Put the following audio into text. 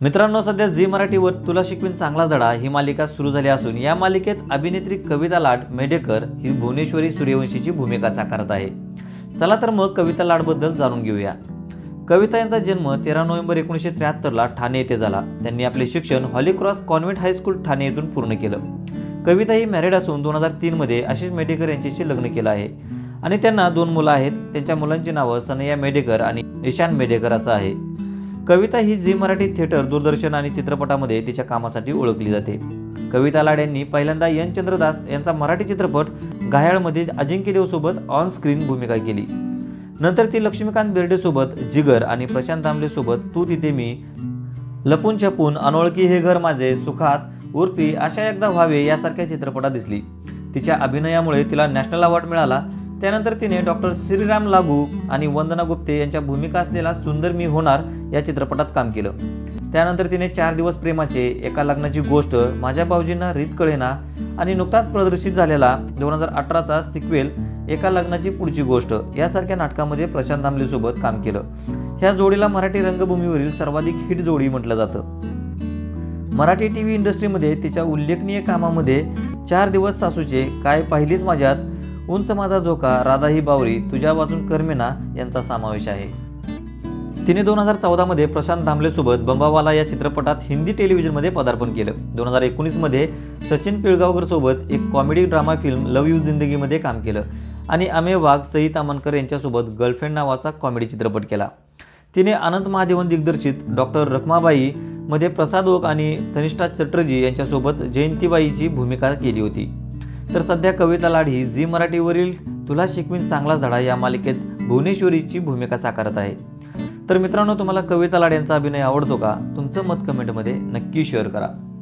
मित्रांनो सध्या झी मराठीवर तुला शिकवीन चांगला धडा ही मालिका सुरू झाली असून या मालिकेत अभिनेत्री कविता लाड मेडेकर ही भुवनेश्वरी सूर्यवंशीची भूमिका साकारत आहे. चला तर मग कविता लाडबद्दल जाणून घेऊया. कविता यांचा जन्म तेरा नोव्हेंबर एकोणीसशे त्र्याहत्तरला ठाणे येथे झाला. त्यांनी आपले शिक्षण हॉलीक्रॉस कॉन्व्हेंट हायस्कूल ठाणे येथून पूर्ण केलं. कविता ही मॅरिड असून दोन हजार तीनमध्ये आशिष मेडेकर यांच्याशी लग्न केलं आहे. आणि त्यांना दोन मुलं आहेत. त्यांच्या मुलांची नावं सनया मेडेकर आणि ईशान मेडेकर असं आहे. कविता ही झी मराठी थिएटर दूरदर्शन आणि चित्रपटामध्ये तिच्या कामासाठी ओळखली जाते. कविता लाड यांनी पहिल्यांदा एन. चंद्रदास यांचा मराठी चित्रपट घायाळमध्ये अजिंक्यदेवसोबत ऑन स्क्रीन भूमिका केली. नंतर ती लक्ष्मीकांत बिर्डेसोबत जिगर आणि प्रशांत दामलेसोबत तू तिथे मी लपून छपून अनोळखी हे घर माझे सुखात उर्फी अशा एकदा व्हावे यासारख्या चित्रपटात दिसली. तिच्या अभिनयामुळे तिला नॅशनल अवॉर्ड मिळाला त्यानंतर तिने डॉक्टर श्रीराम लागू आणि वंदना गुप्ते यांच्या भूमिका असलेला सुंदर मी होणार या चित्रपटात काम केलं. त्यानंतर तिने चार दिवस प्रेमाचे एका लग्नाची गोष्ट माझ्या भाऊजींना रीत कळेना आणि नुकताच प्रदर्शित झालेला दोन हजार अठराचा सिक्वेल एका लग्नाची पुढची गोष्ट यासारख्या नाटकामध्ये प्रशांत दामलेसोबत काम केलं. ह्या जोडीला मराठी रंगभूमीवरील सर्वाधिक हिट जोडी म्हटलं जातं. मराठी टी व्ही इंडस्ट्रीमध्ये तिच्या उल्लेखनीय कामामध्ये चार दिवस सासूचे काय पाहिलीच माझ्यात? उंच माझा झोका राधा ही बावरी तुझ्या वाचून कर्मेना यांचा समावेश आहे. तिने दोन हजार चौदामध्ये प्रशांत धामलेसोबत बंबावाला या चित्रपटात हिंदी टेलिव्हिजनमध्ये पदार्पण केलं. दोन हजार एकोणीसमध्ये सचिन पिळगावकरसोबत एक comedy drama film love you जिंदगीमध्ये काम केलं आणि अमेय वाघ सई तामणकर यांच्यासोबत गर्लफ्रेंड नावाचा कॉमेडी चित्रपट केला. तिने अनंत महादेवन दिग्दर्शित डॉक्टर रखमाबाई मध्ये प्रसाद ओक आणि तनिष्ठा चटर्जी यांच्यासोबत जयंतीबाईची भूमिका केली होती. तर सध्या कविता लाड ही झी मराठीवरील तुला शिकवीन चांगलाच धडा या मालिकेत भुवनेश्वरीची भूमिका साकारत आहे. तर मित्रांनो तुम्हाला कविता लाड यांचा अभिनय आवडतो का? तुमचं मत कमेंटमध्ये नक्की शेअर करा.